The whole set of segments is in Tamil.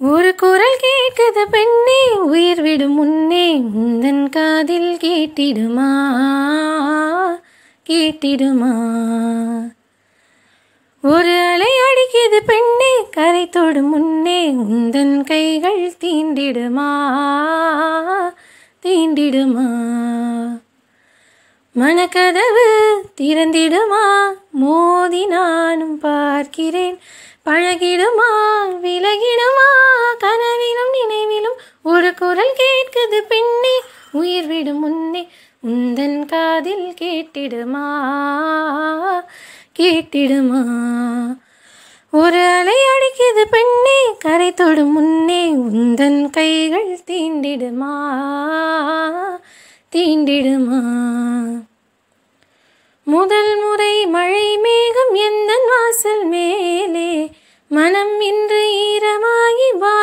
ஒரு குரல் கேட்குது பெண்ணே உயிர் விடும் முன்னே முந்தன் காதில் கேட்டிடுமா? கேட்டிடுமா? ஒரு அலை அடிக்குது பெண்ணே கரை தொடும் முன்னே உந்தன் கைகள் தீண்டிடுமா? தீண்டிடுமா? மனக்கதவு திறந்திடுமா? மோதி நானும் பார்க்கிறேன். பழகிடுமா? விலகிடும் குரல் கேட்குது பெண்ணே உயிர் விடும் முன்னே உந்தன் காதில் கேட்டிடுமா? கேட்டிடுமா? ஒரு அலை அடிக்குது பெண்ணே கரை தொடும் முன்னே உந்தன் கைகள் தீண்டிடுமா? தீண்டிடுமா? முதல் முறை மழை மேகம் எந்த வாசல் மேலே மனம் இன்று ஈரமாகி வா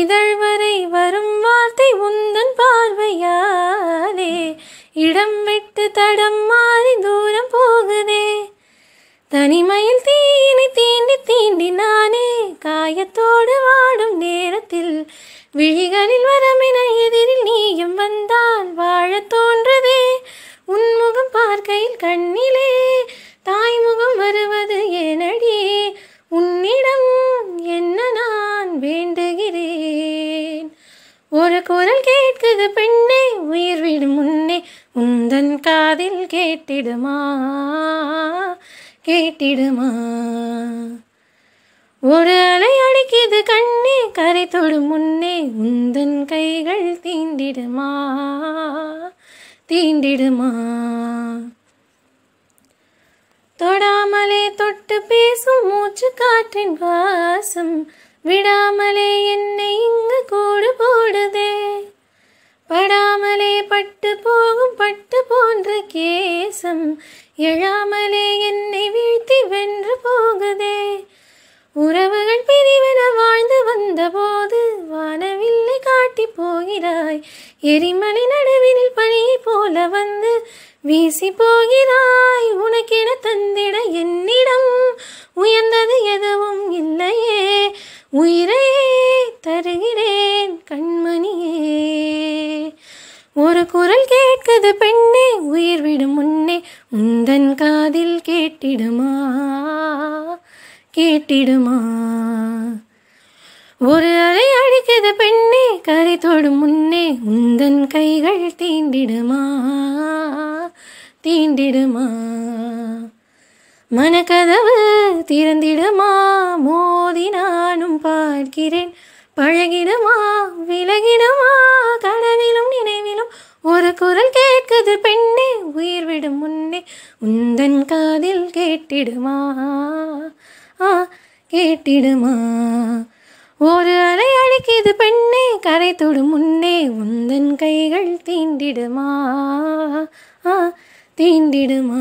இதழ் வரை வரும் வார்த்தை உந்தன் பார்வையாலே. இடம் விட்டு தடம் மாறி தூரம் போகுதே. தனிமையில் தீனி தீண்டி தீண்டி நானே. காயத்தோடு வாடும் நேரத்தில் விழிகளில் வரமென எதிரில் நீயும் வந்தால் வாழத் தோன்றதே. உன்முகம் பார்க்கையில் கண்ணிலே குரல் கேட்குது பெண்ணே உயிர் விடும் முன்னே உந்தன் காதில் கேட்டிடுமா? கேட்டிடுமா? ஒரு அலை அடிக்கிது கண்ணே கரை தொடும் முன்னே உந்தன் கைகள் தீண்டிடுமா? தீண்டிடுமா? தொடாமலே தொட்டு பேசும் மூச்சு காற்றின் வாசம் விடாமலே என்னை இங்கு கூடு போடுதே. படாமலே பட்டு போகும் பட்டு போன்ற கேசம் எழாமலே என்னை வீழ்த்தி வென்று போகுதே. உறவுகள் பிரிவென வாழ்ந்து வந்தபோது வானவில்லை காட்டி போகிறாய். எரிமலை நடுவினில் பணியை போல வந்து வீசி போகிறாய். உனக்கென தந்திட என்னிடம் உயர்ந்தது எதுவும் இல்லையே. உயிரையே தருகிறேன் கண்மணியே. ஒரு குரல் கேட்குது பெண்ணே உயிர் விடும் முன்னே உந்தன் காதில் கேட்டிடுமா? கேட்டிடுமா? ஒரு அலை அடிக்குது பெண்ணே கரை தொடும் முன்னே உந்தன் கைகள் தீண்டிடுமா? தீண்டிடுமா? மனக்கதவு திறந்திடுமா? மோதினா நானும் பார்க்கிறேன். பழகிடுமா விலகிடுமா கனவிலும் நினைவிலும் ஒரு குரல் கேட்குது பெண்ணே உயிர் விடும் முன்னே. உந்தன் காதில் கேட்டிடுமா? ஆ கேட்டிடுமா? ஒரு அலை அழைக்கிது பெண்ணே கரை தொடும் முன்னே. உந்தன் கைகள் தீண்டிடுமா? ஆ தீண்டிடுமா?